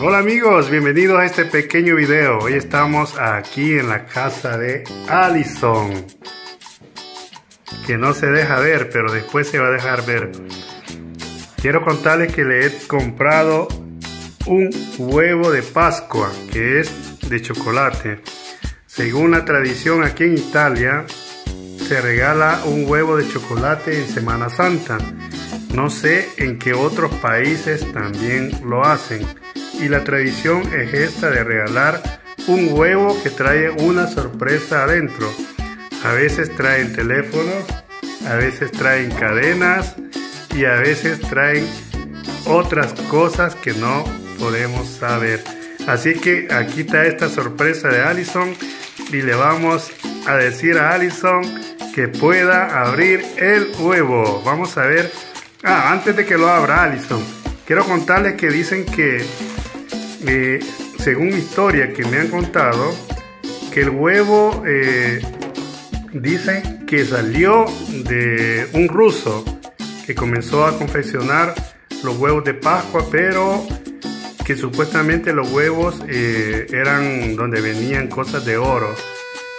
Hola amigos, bienvenidos a este pequeño video. Hoy estamos aquí en la casa de Allison. Que no se deja ver, pero después se va a dejar ver. Quiero contarles que le he comprado un huevo de Pascua, que es de chocolate. Según la tradición aquí en Italia, se regala un huevo de chocolate en Semana Santa. No sé en qué otros países también lo hacen y la tradición es esta de regalar un huevo que trae una sorpresa adentro. A veces traen teléfonos, a veces traen cadenas y a veces traen otras cosas que no podemos saber. Así que aquí está esta sorpresa de Allison y le vamos a decir a Allison que pueda abrir el huevo. Vamos a ver. Ah, antes de que lo abra Allison, quiero contarles que dicen que eh, según historia que me han contado, que el huevo eh, dicen que salió de un ruso que comenzó a confeccionar los huevos de Pascua, pero que supuestamente los huevos eh, eran donde venían cosas de oro,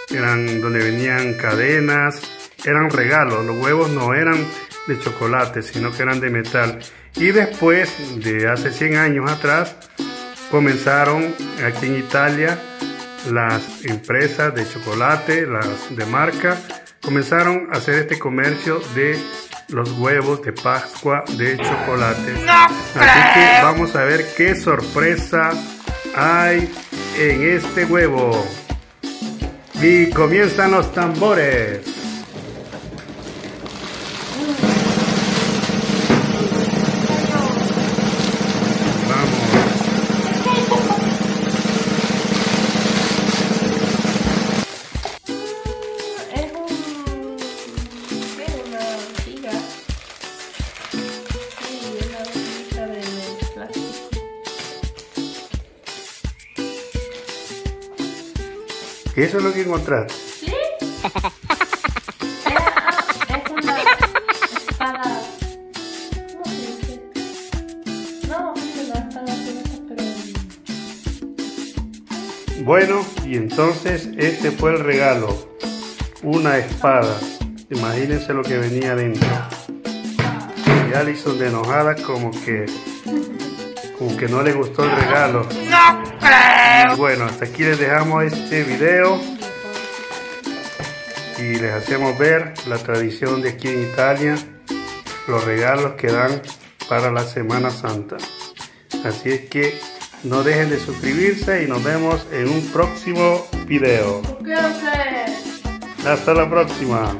eran donde venían cadenas, eran regalos, los huevos no eran de chocolate, sino que eran de metal. Y después, de hace 100 años atrás, comenzaron aquí en Italia las empresas de chocolate, las de marca, comenzaron a hacer este comercio de los huevos de Pascua de chocolate. Así que vamos a ver qué sorpresa hay en este huevo. Y comienzan los tambores. ¿Eso es lo que encontraste? ¿Sí? es una espada... ¿Cómo se dice? No, es una espada pero... Bueno, y entonces este fue el regalo. Una espada. Imagínense lo que venía dentro. Y Alison de enojada como que... Como que no le gustó el regalo. ¡No Y bueno, hasta aquí les dejamos este video. Y les hacemos ver la tradición de aquí en Italia. Los regalos que dan para la Semana Santa. Así es que no dejen de suscribirse y nos vemos en un próximo video. Hasta la próxima.